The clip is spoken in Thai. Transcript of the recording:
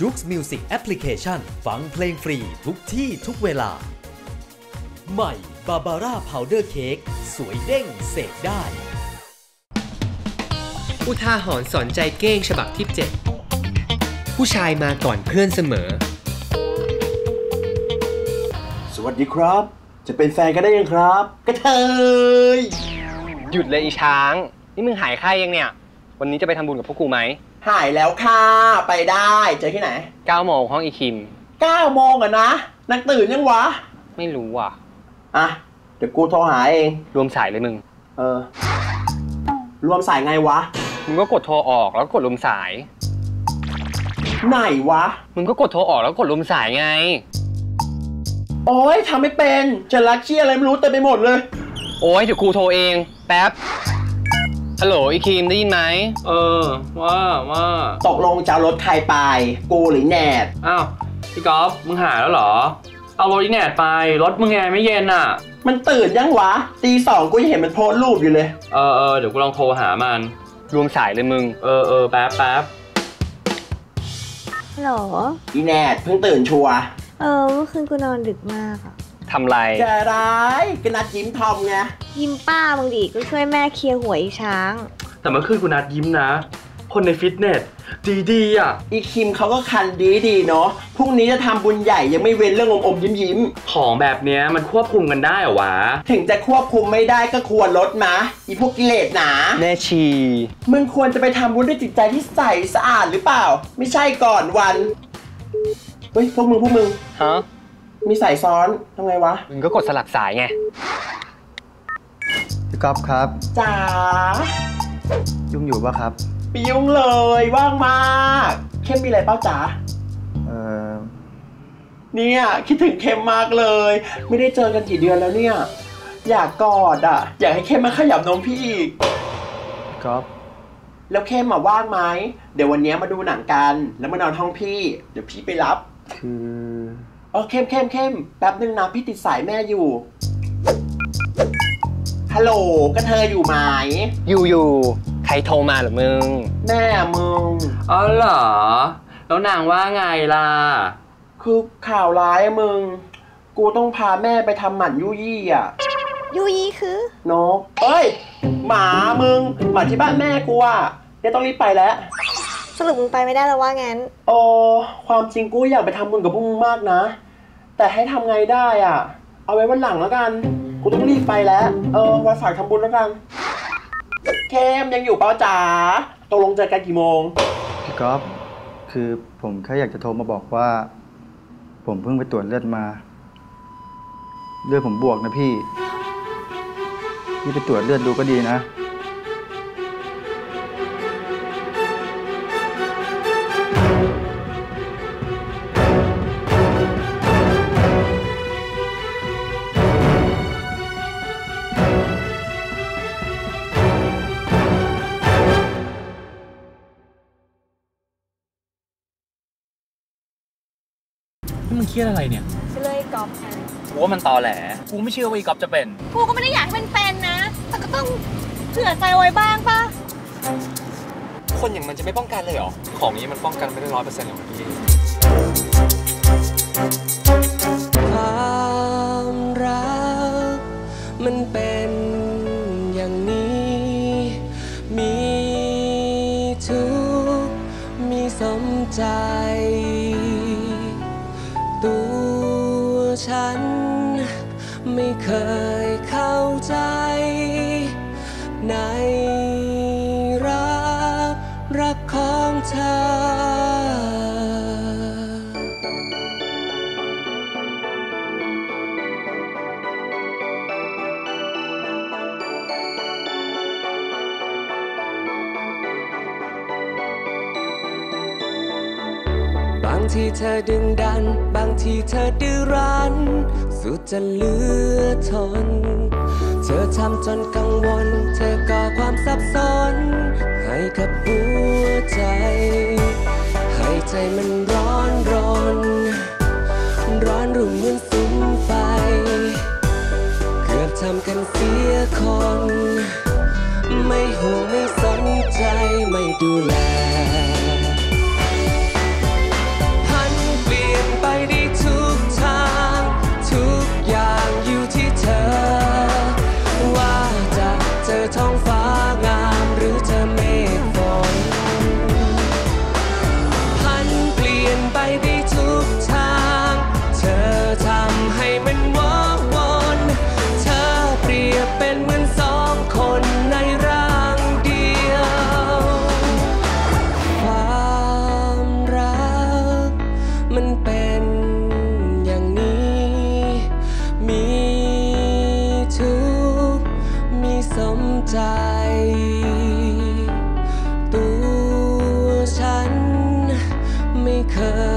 j u k e Music Application ฟังเพลงฟรีทุกที่ทุกเวลา ใหม่บาบาร่าพาวเดอร์เค้กสวยเด้งเสกได้ อุทาหรณ์สอนใจเก้งฉบับที่ 7 ผู้ชายมาก่อนเพื่อนเสมอ สวัสดีครับ จะเป็นแฟนกันได้ยังครับ กระเทย หยุดเลยอีช้าง นี่มึงหายไข้ยังเนี่ย วันนี้จะไปทำบุญกับพวกกูไหม หายแล้วค่ะ ไปได้เจอที่ไหน9โมงห้องอีคิม 9โมงอะนะนักตื่นยังวะ ไม่รู้ว่ะ อะ เดี๋ยวกูโทรหาเอง รวมสายเลยมึง เออ รวมสายไงวะ มึงก็กดโทรออกแล้วก็กดรวมสาย ไหนวะ มึงก็กดโทรออกแล้วก็กดรวมสายไง โอ้ยทำไม่เป็นจะรักเชี่ยอะไรไม่รู้เต็มไปหมดเลย โอ้ยเดี๋ยวกูโทรเอง แป๊บ ฮัลโหลอีคิมได้ยินไหม เออ ว่าว่าตกลงจะเอารถใครไป กูหรือแนดอ้าวพี่ก๊อฟมึงหายแล้วเหรอ เอารถอีแนดไปรถมึงไงไม่เย็นอะ มันตื่นยังวะตีสองกูยังเห็นมันโพสต์รูปอยู่เลย เออเออเดี๋ยวกูลองโทรหามัน รวมสายเลยมึง เออเออแป๊บแป๊บฮัลโหล อีแนดเพิ่งตื่นชัวร์เออเมื่อคืนกูนอนดึกมากอะ ทำไรจะร้ายก็นัดยิ้มทอมไงยิ้มป้าบางดิก็ช่วยแม่เคลียร์หวยอีช้าง แต่เมื่อคืนกูนัดยิ้มนะ คนในฟิตเนสดีดีๆอะ อีคิมเขาก็คันดีดีๆเนาะ พรุ่งนี้จะทำบุญใหญ่ยังไม่เว้นเรื่องอมอมยิ้มยิ้ม ของแบบเนี้ยมันควบคุมกันได้เหรอวะๆถึงจะควบคุมไม่ได้ก็ควรลดมาอีพวกกิเลสหนาแม่ชี มึงควรจะไปทำบุญด้วยจิตใจที่ใสสะอาดหรือเปล่า ไม่ใช่ก่อนวัน เฮ้ยพวกมึงพวกมึง ฮะ มีสายซ้อนทำไงวะ มึงก็กดสลับสายไง พี่ก๊อฟครับ จ๋า ยุ่งอยู่ปะครับไปียุ่งเลย ว่างมาก เข้มมีอะไรเป้าจ๋า เอ่อเนี่ยคิดถึงเข้มมากเลย ไม่ได้เจอกันกี่เดือนแล้วเนี่ย อยากกอดอะ อยากให้เข้มมาขยับนมพี่อีก พี่ก๊อฟแล้วเข้มมาว่างไหม เดี๋ยววันนี้มาดูหนังกัน แล้วมานอนห้องพี่ เดี๋ยวพี่ไปรับ คือเออเข้มเข้มเข้มแป๊บนึงนะพี่ติดสายแม่อยู่ ฮัลโหลก็เธออยู่ไหม อยู่อยู่ใครโทรมาเหรอมึง แม่มึง อ๋อเหรอ แล้วนางว่าไงล่ะ คือข่าวร้ายอะมึง กูต้องพาแม่ไปทำหมันยุยี่อะ ยูยีคือ นก เอ้ย หมามึง หมาที่บ้านแม่กูอะเดี๋ยวต้องรีบไปแล้ว สรุปมึงไปไม่ได้แล้วว่างั้น โอ้ความจริงกูอยากไปทำบุญกับพวกมึงมากนะ แต่ให้ทำไงได้อะ เอาไว้วันหลังแล้วกัน กูต้องรีบไปแล้ว เออวันฝากทำบุญแล้วกันเข้มยังอยู่เปล่าจ๋าตกลงเจอกันกี่โมง พี่ก๊อฟคือผมแค่อยากจะโทรมาบอกว่า ผมเพิ่งไปตรวจเลือดมา เลือดผมบวกนะพี่ พี่ไปตรวจเลือดดูก็ดีนะ นี่มึงเครียดอะไรเนี่ยจะเลยกอล์ฟนะกูว่ามันตอแหล กูไม่เชื่อว่าอีกอฟจะเป็น กูก็ไม่ได้อยากให้เป็นแฟนนะ แต่ก็ต้องเผื่อใจไว้บ้างป่ะ คนอย่างมันจะไม่ป้องกันเลยเหรอ ของนี้มันป้องกันไม่ได้ร้อยเปอร์เซ็นต์หรอกพี่ความรักมันเป็นอย่างนี้ มีทุกข์มีสมใจ ฉัน ไม่เคยเข้าใจ ในรักรักของเธอบางทีเธอดึงดัน บางทีเธอดื้อรั้น สุดจะเหลือทน เธอทำจนกังวล เธอก่อความสับสน ให้กับหัวใจ ให้ใจมันร้อนรน ร้อนรุ่มเหมือนสุมไฟเกือบทำกันเสียคน ไม่ห่วงไม่ส 可